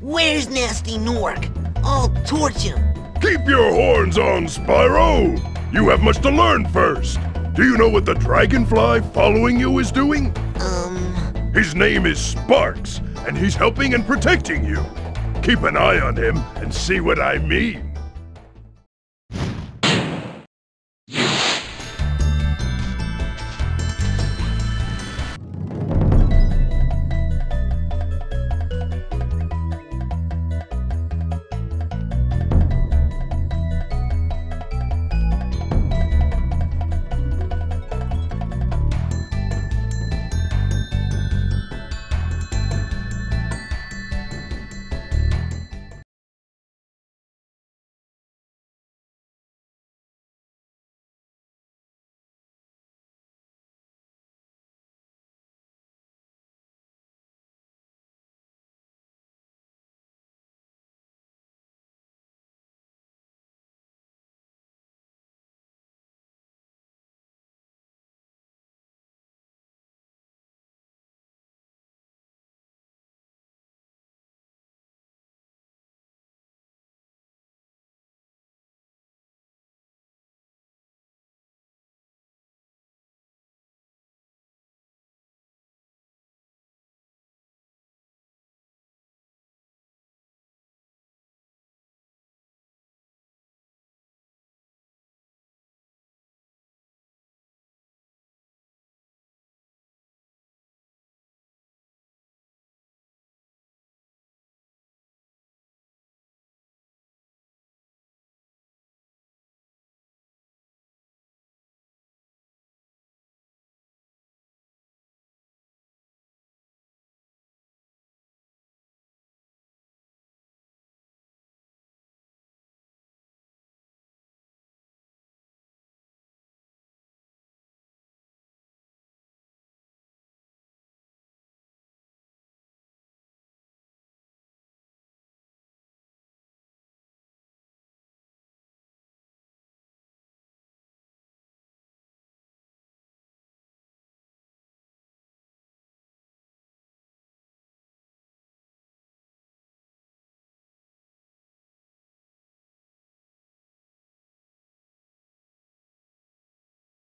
Where's Nasty Gnorc? I'll torch him. Keep your horns on, Spyro! You have much to learn first. Do you know what the dragonfly following you is doing? Um, His name is Sparx, and he's helping and protecting you. Keep an eye on him and see what I mean.